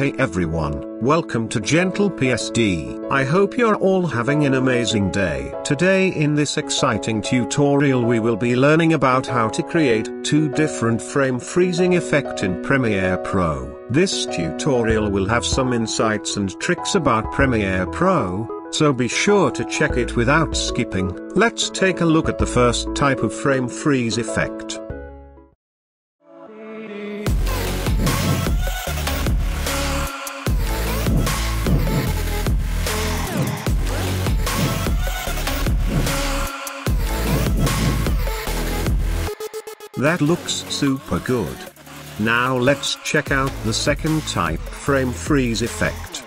Hey everyone, welcome to Gentle PSD. I hope you're all having an amazing day. Today in this exciting tutorial we will be learning about how to create two different frame freezing effect in Premiere Pro. This tutorial will have some insights and tricks about Premiere Pro, so be sure to check it without skipping. Let's take a look at the first type of frame freeze effect. That looks super good. Now let's check out the second type frame freeze effect.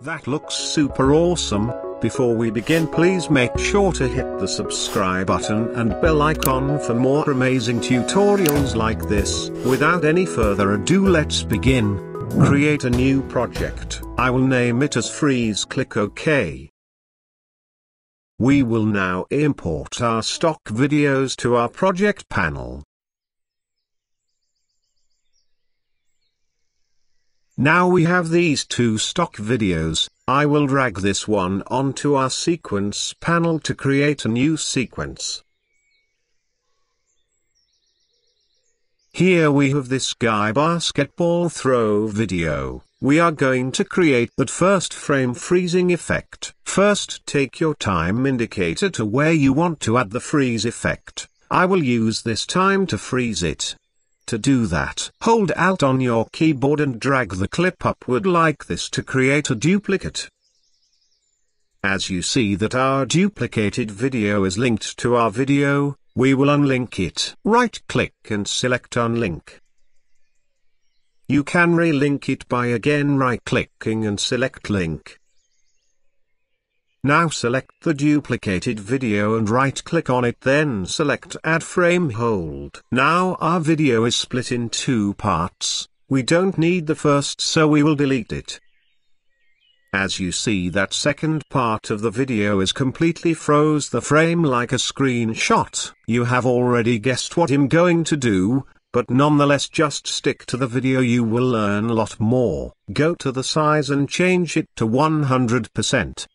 That looks super awesome, before we begin please make sure to hit the subscribe button and bell icon for more amazing tutorials like this. Without any further ado let's begin. Create a new project. I will name it as freeze click OK. We will now import our stock videos to our project panel. Now we have these two stock videos, I will drag this one onto our sequence panel to create a new sequence. Here we have this guy basketball throw video. We are going to create that first frame freezing effect. First take your time indicator to where you want to add the freeze effect. I will use this time to freeze it. To do that, hold Alt on your keyboard and drag the clip upward like this to create a duplicate. As you see that our duplicated video is linked to our video, we will unlink it. Right-click and select Unlink. You can relink it by again right-clicking and select Link. Now select the duplicated video and right-click on it then select Add Frame Hold. Now our video is split in two parts, we don't need the first so we will delete it. As you see that second part of the video is completely froze the frame like a screenshot. You have already guessed what I'm going to do, but nonetheless just stick to the video you will learn a lot more. Go to the size and change it to 100%.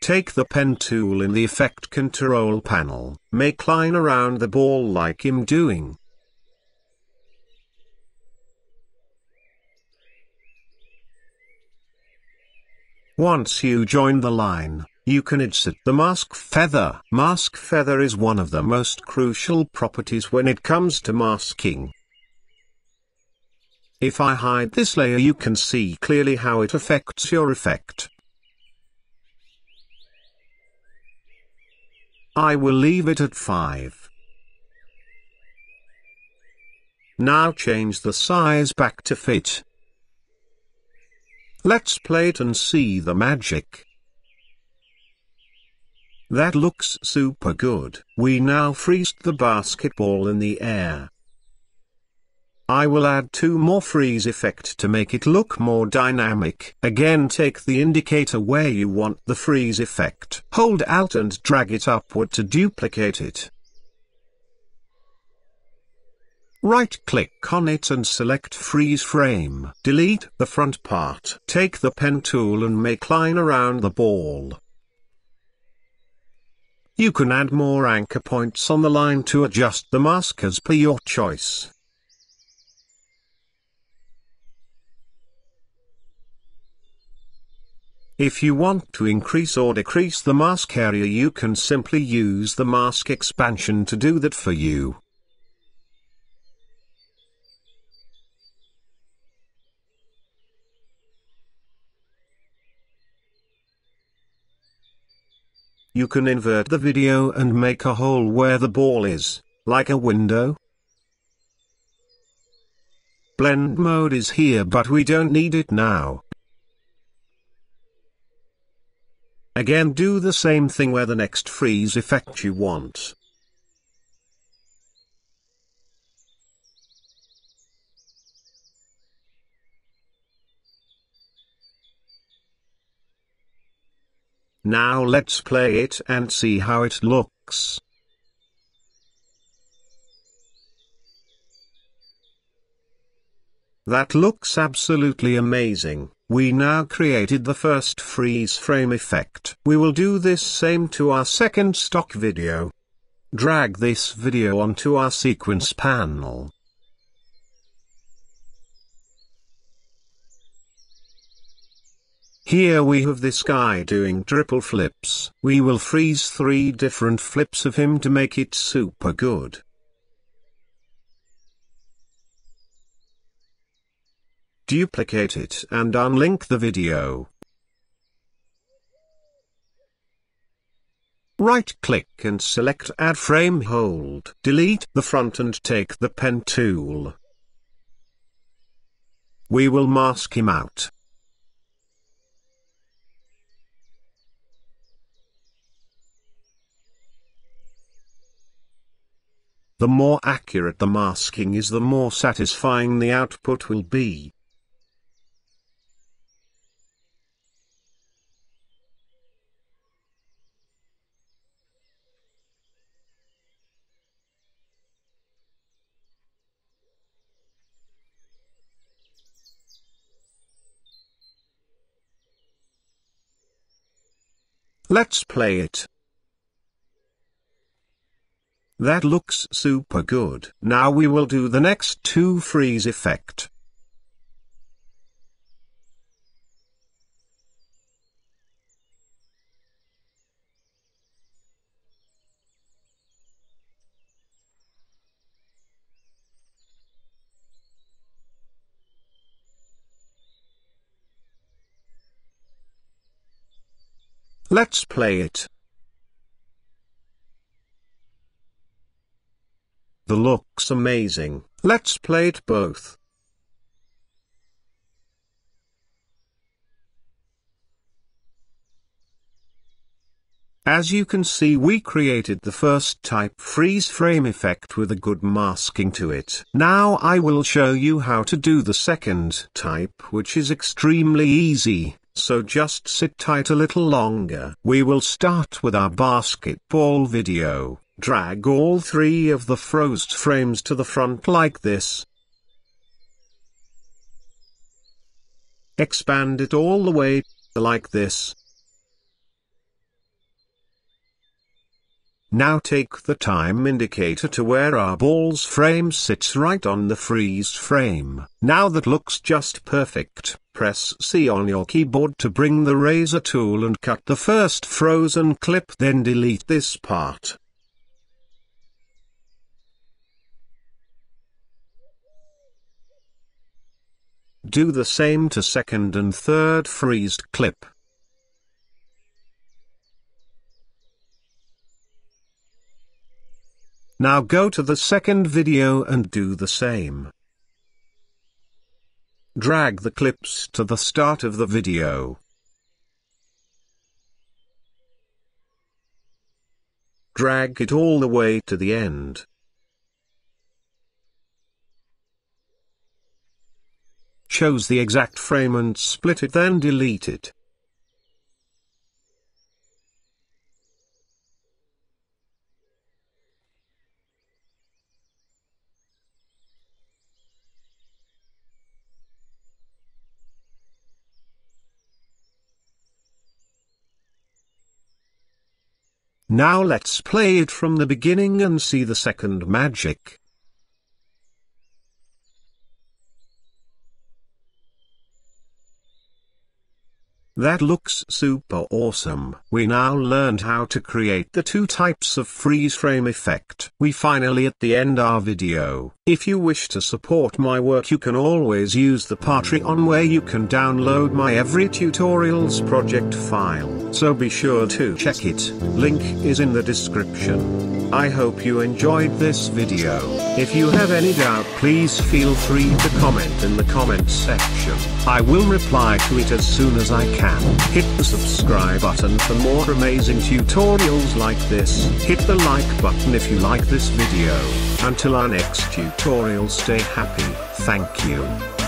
Take the pen tool in the effect control panel, make line around the ball like I'm doing. Once you join the line, you can insert the mask feather. Mask feather is one of the most crucial properties when it comes to masking. If I hide this layer you can see clearly how it affects your effect. I will leave it at 5. Now change the size back to fit. Let's play it and see the magic. That looks super good. We now freezed the basketball in the air. I will add two more freeze effect to make it look more dynamic. Again take the indicator where you want the freeze effect. Hold Alt and drag it upward to duplicate it. Right-click on it and select Freeze Frame. Delete the front part. Take the pen tool and make line around the ball. You can add more anchor points on the line to adjust the mask as per your choice. If you want to increase or decrease the mask area you can simply use the mask expansion to do that for you. You can invert the video and make a hole where the ball is, like a window. Blend mode is here but we don't need it now. Again do the same thing where the next freeze effect you want. Now let's play it and see how it looks. That looks absolutely amazing. We now created the first freeze frame effect. We will do this same to our second stock video. Drag this video onto our sequence panel. Here we have this guy doing triple flips. We will freeze three different flips of him to make it super good. Duplicate it and unlink the video. Right-click and select Add Frame Hold. Delete the front and take the pen tool. We will mask him out. The more accurate the masking is the more satisfying the output will be. Let's play it. That looks super good. Now we will do the next two freeze effect. Let's play it. The looks amazing. Let's play it both. As you can see we created the first type freeze frame effect with a good masking to it. Now I will show you how to do the second type which is extremely easy, so just sit tight a little longer. We will start with our basketball video. Drag all three of the frozen frames to the front like this. Expand it all the way, like this. Now take the time indicator to where our ball's frame sits right on the freeze frame. Now that looks just perfect. Press C on your keyboard to bring the razor tool and cut the first frozen clip then delete this part. Do the same to second and third freezed clip. Now go to the second video and do the same. Drag the clips to the start of the video. Drag it all the way to the end. Chose the exact frame and split it then delete it. Now let's play it from the beginning and see the second magic. That looks super awesome. We now learned how to create the two types of freeze frame effect. We finally at the end our video. If you wish to support my work you can always use the Patreon where you can download my every tutorials project file. So be sure to check it. Link is in the description. I hope you enjoyed this video. If you have any doubt please feel free to comment in the comments section. I will reply to it as soon as I can. Hit the subscribe button for more amazing tutorials like this. Hit the like button if you like this video. Until our next tutorial stay happy, thank you.